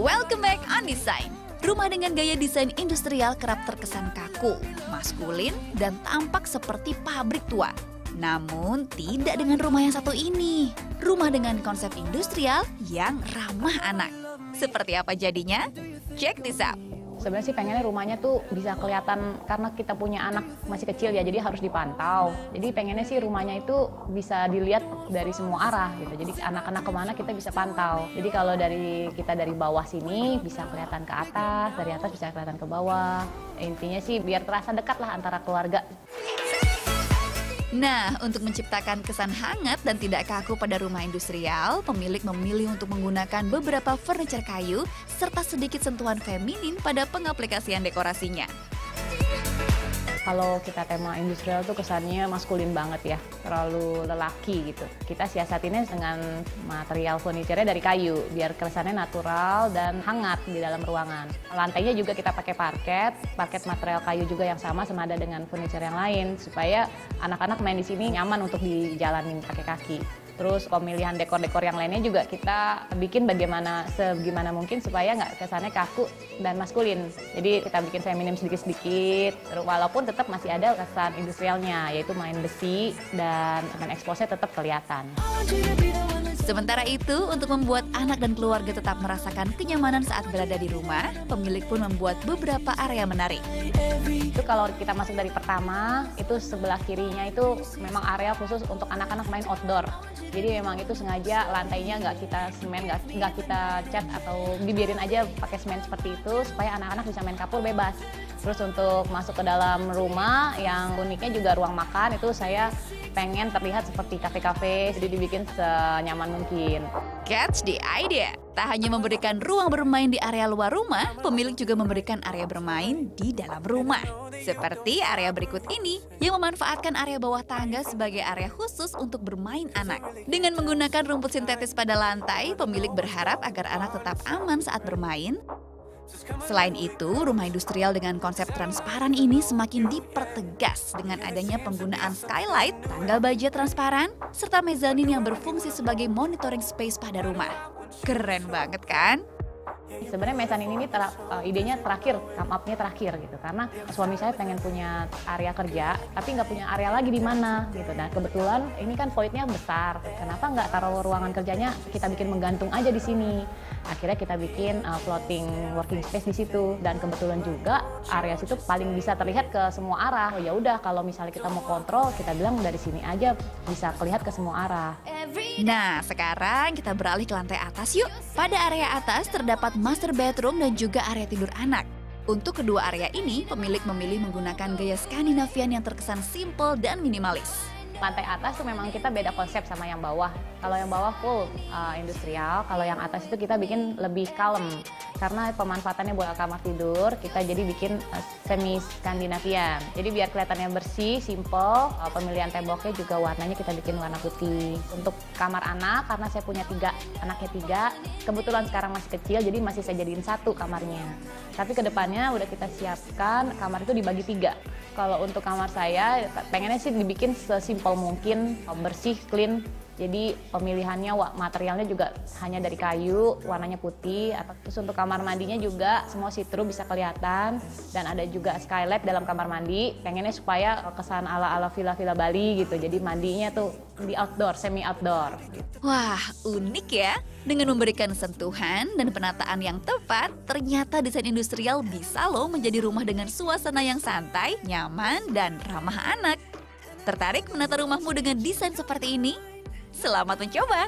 Welcome back on Design. Rumah dengan gaya desain industrial kerap terkesan kaku, maskulin, dan tampak seperti pabrik tua. Namun tidak dengan rumah yang satu ini. Rumah dengan konsep industrial yang ramah anak. Seperti apa jadinya? Check this out. Sebenarnya sih pengennya rumahnya tuh bisa kelihatan karena kita punya anak masih kecil ya, jadi harus dipantau. Jadi pengennya sih rumahnya itu bisa dilihat dari semua arah gitu. Jadi anak-anak ke mana kita bisa pantau. Jadi kalau dari kita dari bawah sini bisa kelihatan ke atas, dari atas bisa kelihatan ke bawah. Intinya sih biar terasa dekat lah antara keluarga. Nah, untuk menciptakan kesan hangat dan tidak kaku pada rumah industrial, pemilik memilih untuk menggunakan beberapa furniture kayu serta sedikit sentuhan feminin pada pengaplikasian dekorasinya kalau kita tema industrial tuh kesannya maskulin banget ya, terlalu lelaki gitu. Kita siasatinnya dengan material furniture dari kayu, biar kesannya natural dan hangat di dalam ruangan. Lantainya juga kita pakai parket, parket material kayu juga yang sama semada dengan furniture yang lain, supaya anak-anak main di sini nyaman untuk dijalanin pakai kaki. Terus pemilihan dekor-dekor yang lainnya juga kita bikin bagaimana sebagaimana mungkin supaya nggak kesannya kaku dan maskulin. Jadi kita bikin feminim sedikit-sedikit, walaupun tetap masih ada kesan industrialnya, yaitu main besi dan main expose tetap kelihatan. Sementara itu, untuk membuat anak dan keluarga tetap merasakan kenyamanan saat berada di rumah, pemilik pun membuat beberapa area menarik. Itu kalau kita masuk dari pertama, itu sebelah kirinya itu memang area khusus untuk anak-anak main outdoor. Jadi memang itu sengaja lantainya nggak kita semen, nggak kita cat atau dibiarin aja pakai semen seperti itu supaya anak-anak bisa main kapur bebas. Terus untuk masuk ke dalam rumah yang uniknya juga ruang makan itu saya pengen terlihat seperti kafe-kafe, jadi dibikin senyaman mungkin. Catch the idea! Tak hanya memberikan ruang bermain di area luar rumah, pemilik juga memberikan area bermain di dalam rumah. Seperti area berikut ini, yang memanfaatkan area bawah tangga sebagai area khusus untuk bermain anak. Dengan menggunakan rumput sintetis pada lantai, pemilik berharap agar anak tetap aman saat bermain, Selain itu, rumah industrial dengan konsep transparan ini semakin dipertegas dengan adanya penggunaan skylight, tanggal baja transparan, serta mezanin yang berfungsi sebagai monitoring space pada rumah. Keren banget kan? Sebenarnya mezanin ini ter, uh, idenya terakhir, come up-nya terakhir gitu. Karena suami saya pengen punya area kerja, tapi nggak punya area lagi di mana gitu. Nah kebetulan ini kan voidnya besar. Kenapa nggak taruh ruangan kerjanya kita bikin menggantung aja di sini? Akhirnya kita bikin uh, floating working space di situ. Dan kebetulan juga area situ paling bisa terlihat ke semua arah. Oh ya udah kalau misalnya kita mau kontrol, kita bilang dari sini aja bisa terlihat ke semua arah. Nah, sekarang kita beralih ke lantai atas yuk. Pada area atas terdapat master bedroom dan juga area tidur anak. Untuk kedua area ini, pemilik memilih menggunakan gaya Skandinavian yang terkesan simple dan minimalis lantai atas tuh memang kita beda konsep sama yang bawah. Kalau yang bawah full uh, industrial, kalau yang atas itu kita bikin lebih kalem. Karena pemanfaatannya buat kamar tidur, kita jadi bikin uh, semi Skandinavian. Jadi biar kelihatannya bersih, simple. Uh, pemilihan temboknya juga warnanya kita bikin warna putih. Untuk kamar anak, karena saya punya tiga, anaknya tiga, kebetulan sekarang masih kecil, jadi masih saya jadiin satu kamarnya. Tapi ke depannya udah kita siapkan kamar itu dibagi tiga. Kalau untuk kamar saya, pengennya sih dibikin sesimpel mungkin, bersih, clean, jadi pemilihannya materialnya juga hanya dari kayu, warnanya putih. Terus untuk kamar mandinya juga semua sitru bisa kelihatan dan ada juga skylight dalam kamar mandi. Pengennya supaya kesan ala-ala villa-villa Bali gitu. Jadi mandinya tuh di outdoor, semi outdoor. Gitu. Wah, unik ya. Dengan memberikan sentuhan dan penataan yang tepat, ternyata desain industrial bisa loh menjadi rumah dengan suasana yang santai, nyaman, dan ramah anak. Tertarik menata rumahmu dengan desain seperti ini? Selamat mencoba!